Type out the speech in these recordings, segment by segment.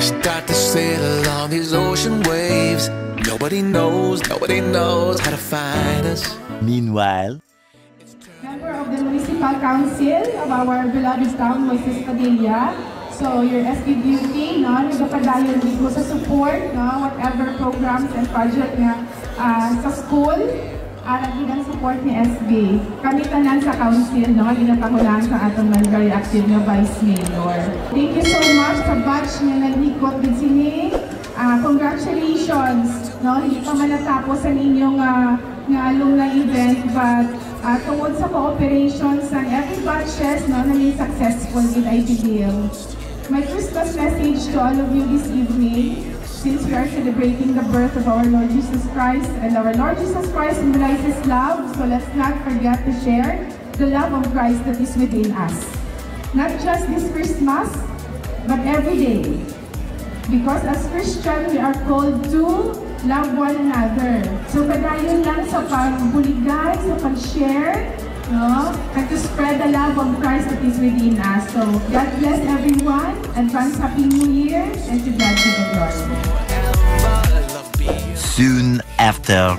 start to sail on these ocean waves. Nobody knows, nobody knows how to find us. Meanwhile, Member of the Municipal Council of our beloved town, Moises Padilla. So your SB duty, no, nagpapadayon din mo sa support, no, whatever programs and project nga ah, sa school, ara ang support ni SB. Kami tanan sa council, no, ginatahulan sa atong very active nga Vice Mayor. Thank you so much sa batch nga naglikot din sini. Ah, congratulations, no, hindi pa man natapos ang inyong ah, nga alumni event, but uh, tungod sa cooperations ng every batches no, naging successful with IPDL. My Christmas message to all of you this evening, since we are celebrating the birth of our Lord Jesus Christ, and our Lord Jesus Christ symbolizes love, so let's not forget to share the love of Christ that is within us. Not just this Christmas, but every day. Because as Christian, we are called to love one another. So padayon lang sa pagbuligay, sa pag-share, no? And to spread the love of Christ that is within us. So God bless everyone. Advance Happy New Year and to God be the glory. Soon after,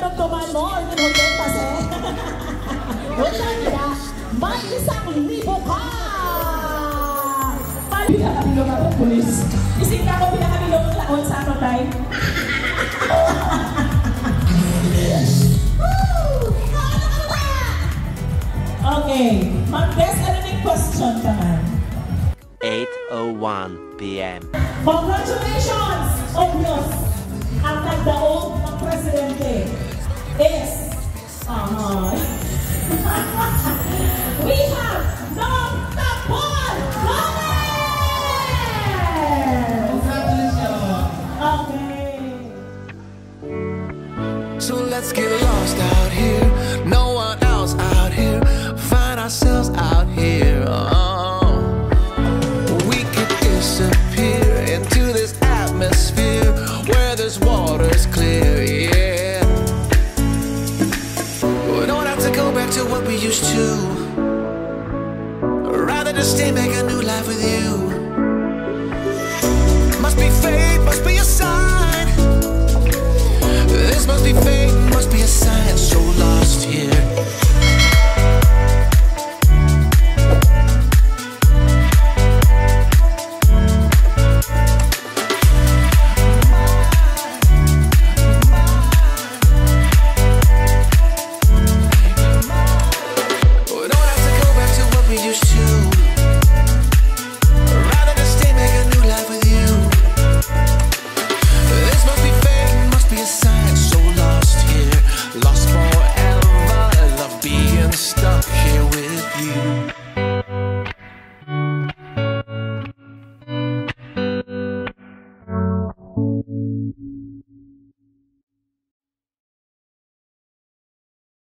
nagtuman mo, or tinulog pa sen. Wala nila, may isang libo ka! May pinakabilog ako, pulis. Isip na ako pinakabilog ang laon sa ano, tay? Okay, mag-best ano question ka man. 8.01 p.m. Congratulations! Obvious! Ang nagdaog ng presidente is... Uh, we have Nom Tapon Gomez! congratulations! Okay. So let's get lost out rather go back to what we used to. Rather to stay, make a new life with you. Must be fate, must be a sign.